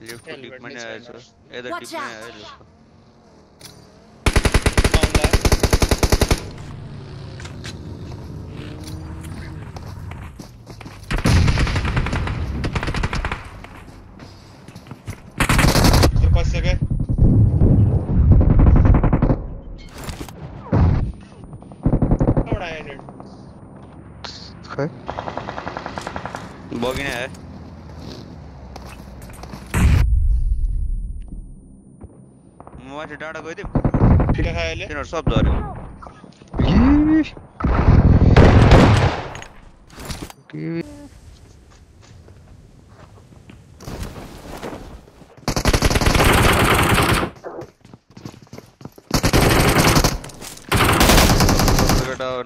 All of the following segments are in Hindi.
लिफ्ट टिप में आया चाहिए छ ये Watch टिप में आया लिफ्ट को आउँदा त्यो maçı dağda koydum. Pire hayali. Sinir sop doğru.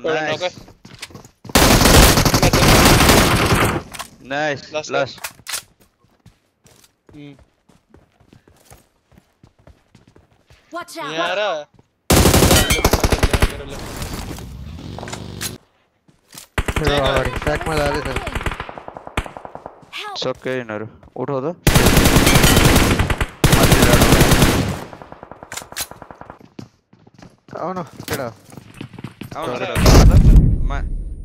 Nice. Nice. Last. Last. Mm. Watch out. Yara. Check my dad. Sok yayınları. Orada. అవును ఇక్కడ అవును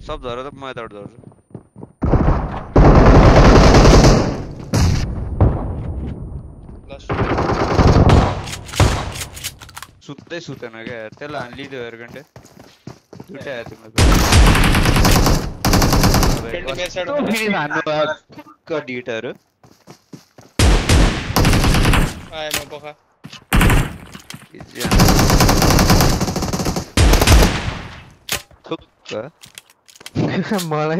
సబ్ దొరదు మా దొరదు దొరదు Flash. ಸುತ್ತೇ ಸುತ್ತಾನಾಗೆ ಅಷ್ಟೆಲ್ಲ ಅಲ್ಲಿದ್ದು ಎರಡು ಗಂಟೆ ದುಡ್ಡೆ ಆಯ್ತು ನಾನು ಡೀಟರು ಸುಕ್ಕ ಮಳೆ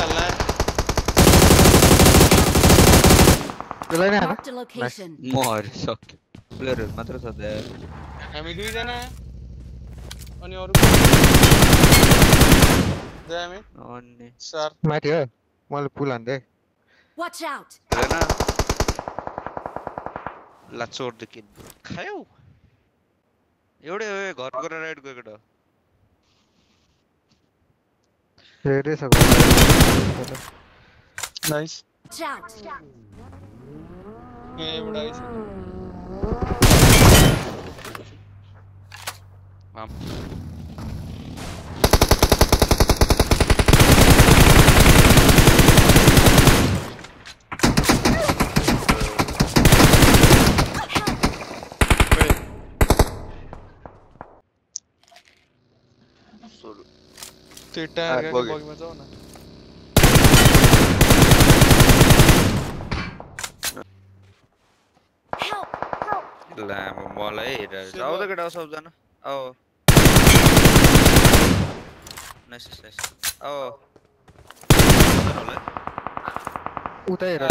हाल्न त्यसलाई नै हाल्न म हरिसक्यो प्लेयरहरू मात्र छ त्यहाँ हामी दुईजना अनि अरू अनि सर माथि हो मैले पुल हान्दै Watch out! Rena. La chod kin. Khayo. Yode yode ghar ghar ride go. हेरै छ नाइस Watch त्यो आ, टायर बग्यो। बगीमा जाऊ न. Help! लामो मलाई हेरेर आऊ त केटा सबजना आऊ नाइस नाइस मलाई उतै हेर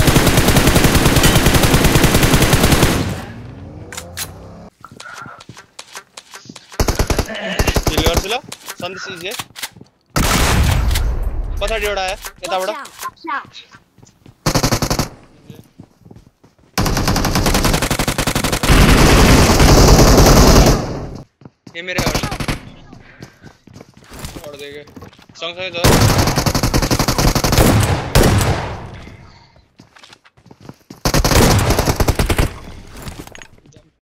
हिल गर्छु ल संदेश इजे पछाडि एउटा है। Watch बड़ा ये मेरे और और अड्दै संग छ